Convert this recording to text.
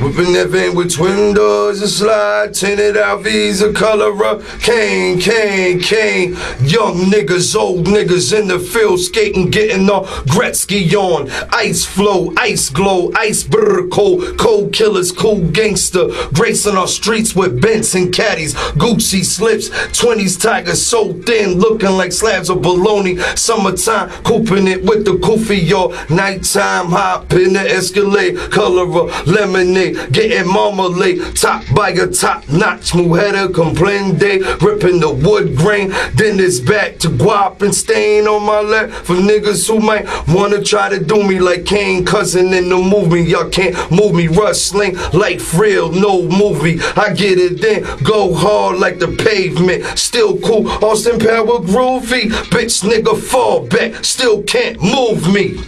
Whipping that van with twin doors and slide, tinted out Visa color up. Cane, cane, cane. Young niggas, old niggas in the field skating, getting all Gretzky on. Ice flow, ice glow, ice brr, cold, cold killers, cool gangster. Gracing our streets with Bents and caddies, Gucci slips, 20s tigers so thin, looking like slabs of bologna. Summertime, cooping it with the koofy, yo. Nighttime, hop in the Escalade, color of lemonade, getting marmalade. Top by a top notch, mujer comprende, ripping the wood grain. Then it's back to guap and stain on my left for niggas who might wanna try to do me like Kane cousin in the movie. Y'all can't move me, rustling like frill, no movie. I get it then, go hard like the pavement. Still cool, Austin Power groovy. Bitch nigga fall back, still can't move me.